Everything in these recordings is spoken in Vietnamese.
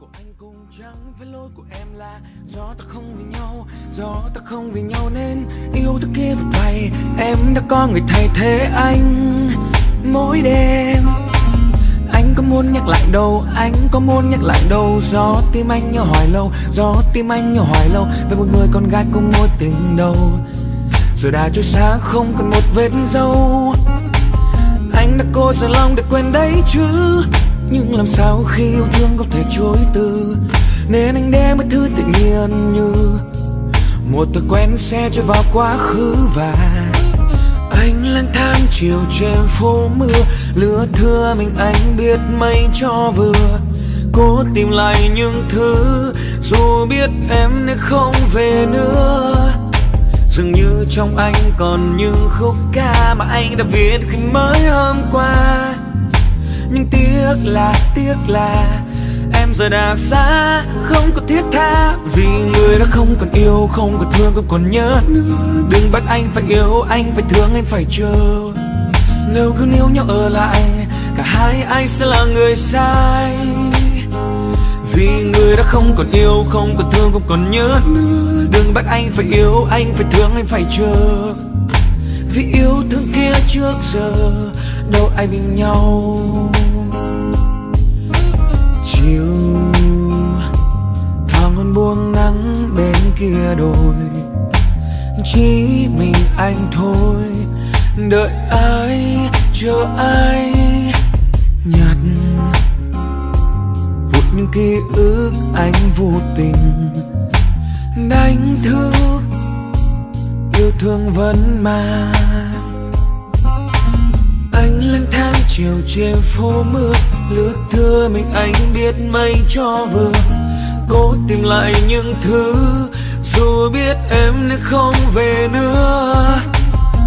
của anh cũng trắng với lỗi của em là do ta không vì nhau, do ta không vì nhau nên yêu ta kia vượt bay em đã có người thay thế anh mỗi đêm. Anh có muốn nhắc lại đâu, anh có muốn nhắc lại đâu. Do tim anh nhớ hoài lâu, do tim anh nhớ hoài lâu. Về một người con gái cùng mối tình đầu. Rồi đã trôi xa, không còn một vết dấu. Anh đã cố dằn lòng để quên đấy chứ nhưng làm sao khi yêu thương không thể chối từ? Nên anh đem mọi thứ tự nhiên như một thói quen xe trôi vào quá khứ và anh lang thang chiều trên phố mưa. Lửa thưa mình anh biết mây cho vừa, cố tìm lại những thứ. Dù biết em nên không về nữa. Dường như trong anh còn những khúc ca mà anh đã viết khi mới hôm qua nhưng tiếc là tiếc là em giờ đã xa, không có thiết tha. Vì người đã không còn yêu, không còn thương, không còn nhớ. Nữa đừng bắt anh phải yêu, anh phải thương, anh phải chờ. Nếu cứ níu nhau ở lại, cả hai ai sẽ là người sai. Vì người đã không còn yêu, không còn thương, không còn nhớ. Nữa đừng bắt anh phải yêu, anh phải thương, anh phải chờ vì yêu thương kia trước giờ, đâu ai bình nhau. Chiều hoàng hôn buông nắng bên kia đồi, chỉ mình anh thôi. Đợi ai, chờ ai nhặt vụt những ký ức anh vô tình đánh thương thương vẫn mà anh lang thang chiều trên phố mưa, lướt thưa mình anh biết mây cho vừa. Cố tìm lại những thứ, dù biết em đã không về nữa.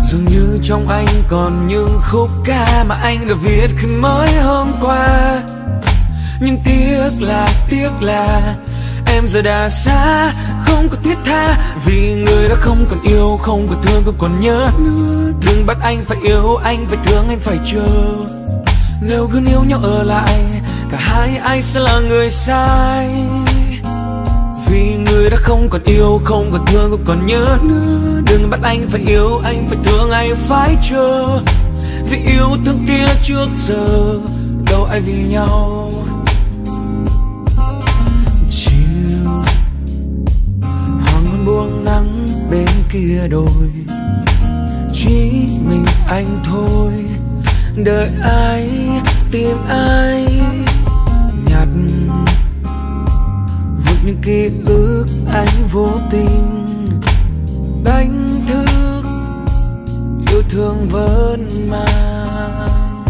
Dường như trong anh còn những khúc ca mà anh đã viết khi mới hôm qua. Nhưng tiếc là tiếc là em giờ đã xa không có thiết tha. Vì người đã không còn yêu, không còn thương, không còn nhớ. Đừng bắt anh phải yêu, anh phải thương, anh phải chờ. Nếu cứ níu nhau ở lại, cả hai ai sẽ là người sai? Vì người đã không còn yêu, không còn thương, không còn nhớ. Đừng bắt anh phải yêu, anh phải thương, anh phải chờ. Vì yêu thương kia trước giờ, đâu ai vì nhau. Kia chỉ mình anh thôi, đợi ai tìm ai nhặt. Vượt những ký ức anh vô tình đánh thức, yêu thương vẫn mang.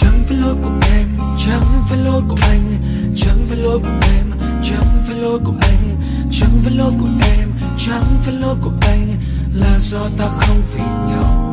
Chẳng phải lỗi của em, chẳng phải lỗi của anh, chẳng phải lỗi của em, chẳng phải lỗi của anh, chẳng phải lỗi của em, chẳng phải lỗi của anh là do ta không vì nhau.